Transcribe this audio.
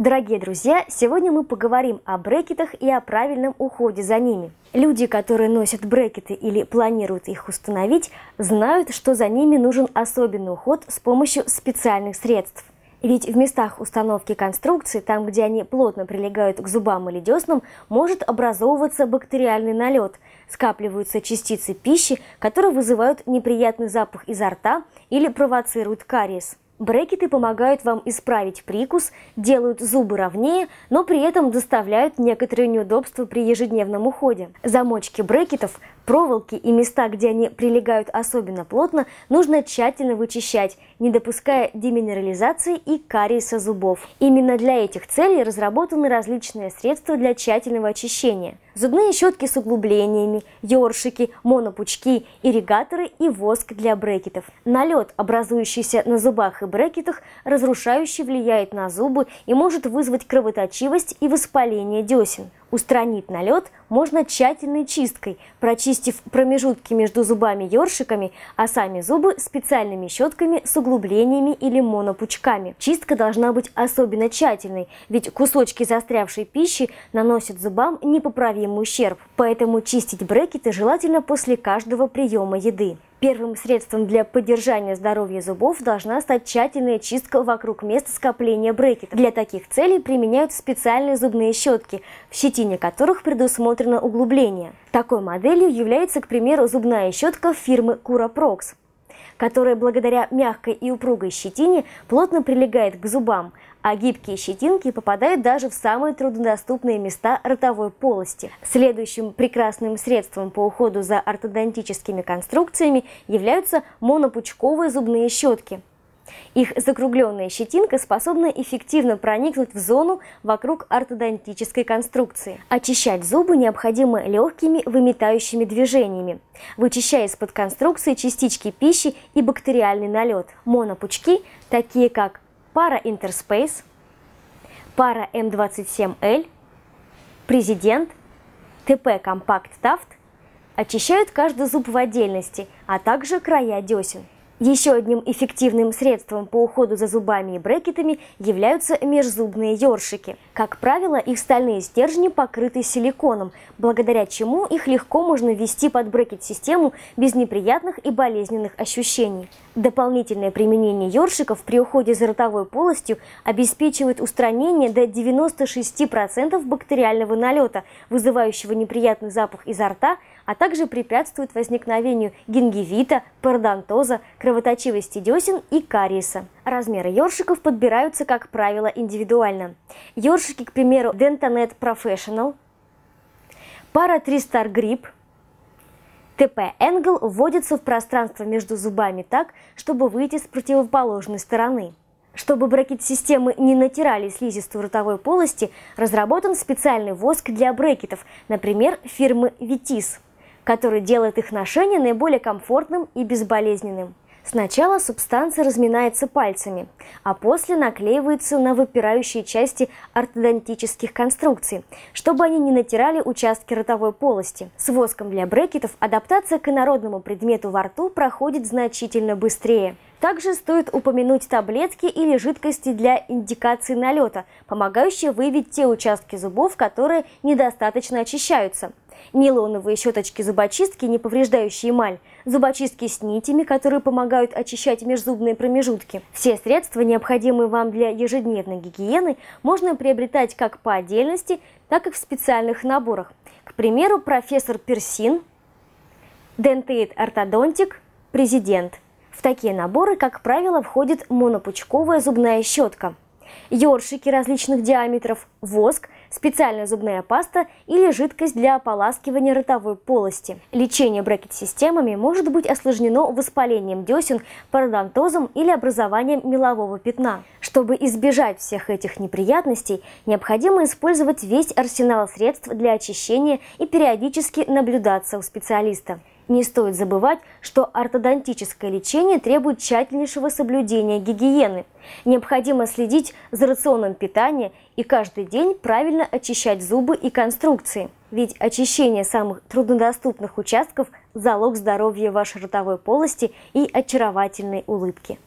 Дорогие друзья, сегодня мы поговорим о брекетах и о правильном уходе за ними. Люди, которые носят брекеты или планируют их установить, знают, что за ними нужен особенный уход с помощью специальных средств. Ведь в местах установки конструкции, там, где они плотно прилегают к зубам или деснам, может образовываться бактериальный налет, скапливаются частицы пищи, которые вызывают неприятный запах изо рта или провоцируют кариес. Брекеты помогают вам исправить прикус, делают зубы ровнее, но при этом доставляют некоторые неудобства при ежедневном уходе. Замочки брекетов, проволоки и места, где они прилегают особенно плотно, нужно тщательно вычищать, не допуская деминерализации и кариеса зубов. Именно для этих целей разработаны различные средства для тщательного очищения. Зубные щетки с углублениями, ёршики, монопучки, ирригаторы и воск для брекетов. Налет, образующийся на зубах и брекетах, разрушающий влияет на зубы и может вызвать кровоточивость и воспаление десен. Устранить налет можно тщательной чисткой, прочистив промежутки между зубами-ёршиками, а сами зубы специальными щетками с углублениями или монопучками. Чистка должна быть особенно тщательной, ведь кусочки застрявшей пищи наносят зубам непоправимый ущерб. Поэтому чистить брекеты желательно после каждого приема еды. Первым средством для поддержания здоровья зубов должна стать тщательная чистка вокруг места скопления брекетов. Для таких целей применяют специальные зубные щетки, в щетине которых предусмотрено углубление. Такой моделью является, к примеру, зубная щетка фирмы Curaprox которая благодаря мягкой и упругой щетине плотно прилегает к зубам, а гибкие щетинки попадают даже в самые труднодоступные места ротовой полости. Следующим прекрасным средством по уходу за ортодонтическими конструкциями являются монопучковые зубные щетки. Их закругленная щетинка способна эффективно проникнуть в зону вокруг ортодонтической конструкции. Очищать зубы необходимо легкими выметающими движениями, вычищая из-под конструкции частички пищи и бактериальный налет. Монопучки, такие как пара Интерспейс, пара М27Л, Президент, ТП Компакт Тафт очищают каждый зуб в отдельности, а также края десен. Еще одним эффективным средством по уходу за зубами и брекетами являются межзубные ёршики. Как правило, их стальные стержни покрыты силиконом, благодаря чему их легко можно ввести под брекет-систему без неприятных и болезненных ощущений. Дополнительное применение ёршиков при уходе за ротовой полостью обеспечивает устранение до 96% бактериального налета, вызывающего неприятный запах изо рта, а также препятствует возникновению гингивита, пародонтоза, кровоточивости десен и кариеса. Размеры ёршиков подбираются, как правило, индивидуально. Ёршики, к примеру, Dentonet Professional, пара 3 Star Grip, ТП Angle вводится в пространство между зубами так, чтобы выйти с противоположной стороны. Чтобы брекет-системы не натирали слизистую ротовой полости, разработан специальный воск для брекетов, например, фирмы Vitis который делает их ношение наиболее комфортным и безболезненным. Сначала субстанция разминается пальцами, а после наклеивается на выпирающие части ортодонтических конструкций, чтобы они не натирали участки ротовой полости. С воском для брекетов адаптация к инородному предмету во рту проходит значительно быстрее. Также стоит упомянуть таблетки или жидкости для индикации налета, помогающие выявить те участки зубов, которые недостаточно очищаются. Нейлоновые щеточки зубочистки, не повреждающие эмаль, зубочистки с нитями, которые помогают очищать межзубные промежутки. Все средства, необходимые вам для ежедневной гигиены, можно приобретать как по отдельности, так и в специальных наборах. К примеру, профессор Персин, Дентейт Ортодонтик, Президент – в такие наборы, как правило, входит монопучковая зубная щетка, ёршики различных диаметров, воск, специальная зубная паста или жидкость для ополаскивания ротовой полости. Лечение брекет-системами может быть осложнено воспалением десен, пародонтозом или образованием мелового пятна. Чтобы избежать всех этих неприятностей, необходимо использовать весь арсенал средств для очищения и периодически наблюдаться у специалиста. Не стоит забывать, что ортодонтическое лечение требует тщательнейшего соблюдения гигиены. Необходимо следить за рационом питания и каждый день правильно очищать зубы и конструкции. Ведь очищение самых труднодоступных участков – залог здоровья вашей ротовой полости и очаровательной улыбки.